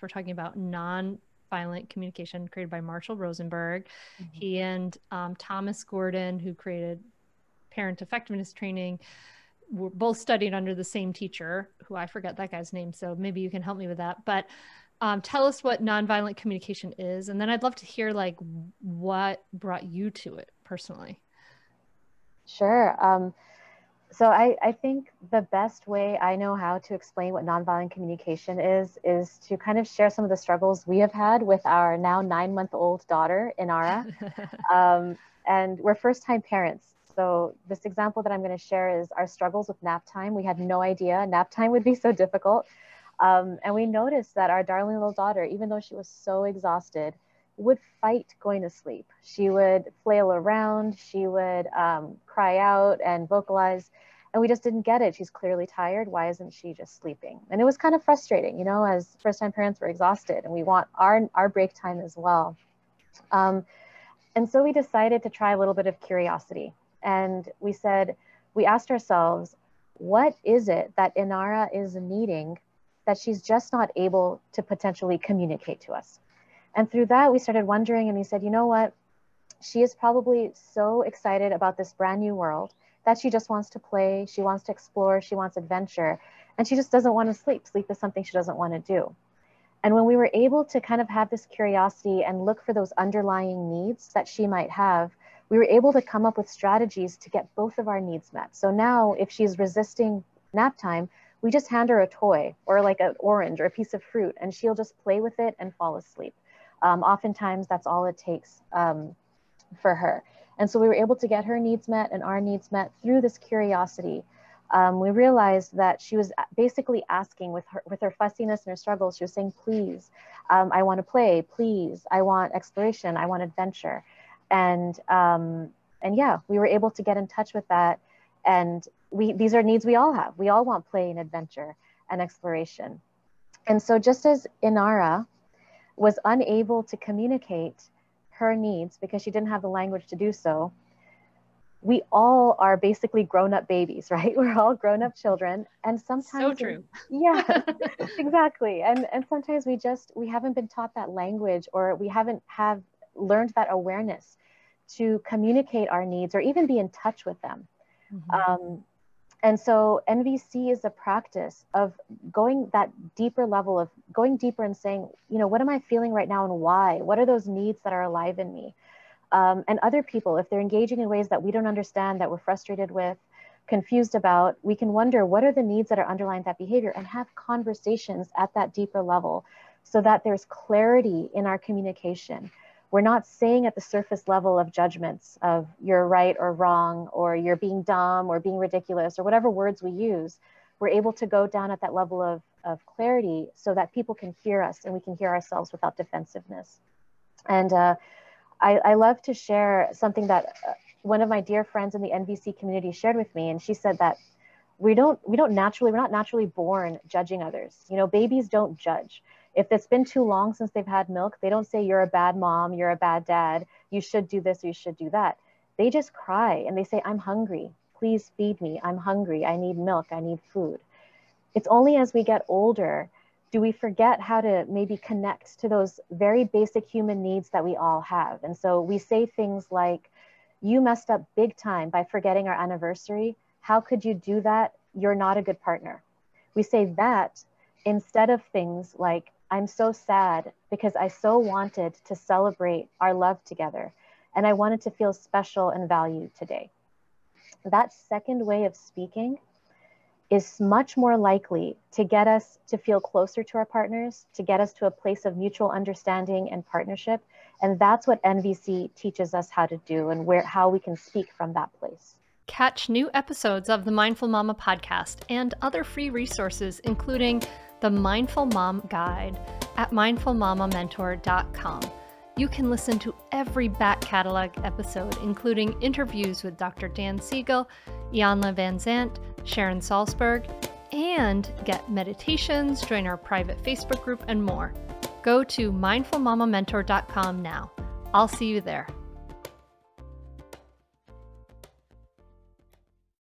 We're talking about non-violent communication created by Marshall Rosenberg. Mm-hmm. He and um, Thomas Gordon, who created parent effectiveness training, were both studied under the same teacher, who I forget that guy's name. So maybe you can help me with that. But um, tell us what nonviolent communication is, and then I'd love to hear like what brought you to it personally. Sure. Um, so I, I think the best way I know how to explain what nonviolent communication is is to kind of share some of the struggles we have had with our now nine month old daughter Inara, um, and we're first time parents. So this example that I'm going to share is our struggles with nap time. We had no idea nap time would be so difficult. Um, and we noticed that our darling little daughter, even though she was so exhausted, would fight going to sleep. She would flail around, she would um, cry out and vocalize. And we just didn't get it. She's clearly tired. Why isn't she just sleeping? And it was kind of frustrating, you know, as first time parents were exhausted and we want our, our break time as well. Um, and so we decided to try a little bit of curiosity. And we said, we asked ourselves, what is it that Inara is needing that she's just not able to potentially communicate to us. And through that, we started wondering, and we said, you know what? She is probably so excited about this brand new world that she just wants to play, she wants to explore, she wants adventure, and she just doesn't want to sleep. Sleep is something she doesn't want to do. And when we were able to kind of have this curiosity and look for those underlying needs that she might have, we were able to come up with strategies to get both of our needs met. So now, if she's resisting nap time, we just hand her a toy or like an orange or a piece of fruit and she'll just play with it and fall asleep. Um, oftentimes that's all it takes um, for her. And so we were able to get her needs met and our needs met through this curiosity. Um, we realized that she was basically asking with her, with her fussiness and her struggles, she was saying, please, um, I want to play, please, I want exploration, I want adventure. And, um, and yeah, we were able to get in touch with that and we these are needs we all have. We all want play and adventure and exploration. And so just as Inara was unable to communicate her needs because she didn't have the language to do so, we all are basically grown-up babies, right? We're all grown-up children. And sometimes so true. yeah, exactly. And and sometimes we just we haven't been taught that language or we haven't have learned that awareness to communicate our needs or even be in touch with them. Mm-hmm. Um, and so NVC is a practice of going that deeper level of going deeper and saying, you know, what am I feeling right now and why? What are those needs that are alive in me? Um, and other people, if they're engaging in ways that we don't understand, that we're frustrated with, confused about, we can wonder what are the needs that are underlying that behavior and have conversations at that deeper level so that there's clarity in our communication we're not saying at the surface level of judgments of you're right or wrong or you're being dumb or being ridiculous or whatever words we use we're able to go down at that level of, of clarity so that people can hear us and we can hear ourselves without defensiveness and uh, I, I, love to share something that uh, one of my dear friends in the nvc community shared with me and she said that we don't we don't naturally we're not naturally born judging others you know babies don't judge if it's been too long since they've had milk, they don't say, You're a bad mom, you're a bad dad, you should do this, or you should do that. They just cry and they say, I'm hungry. Please feed me. I'm hungry. I need milk. I need food. It's only as we get older do we forget how to maybe connect to those very basic human needs that we all have. And so we say things like, You messed up big time by forgetting our anniversary. How could you do that? You're not a good partner. We say that instead of things like, I'm so sad because I so wanted to celebrate our love together and I wanted to feel special and valued today. That second way of speaking is much more likely to get us to feel closer to our partners, to get us to a place of mutual understanding and partnership. And that's what NVC teaches us how to do and where how we can speak from that place. Catch new episodes of the Mindful Mama podcast and other free resources, including the Mindful Mom Guide at mindfulmamamentor.com. You can listen to every back catalog episode, including interviews with Dr. Dan Siegel, Iyanla Vanzant, Sharon Salzberg, and get meditations, join our private Facebook group, and more. Go to mindfulmamamentor.com now. I'll see you there.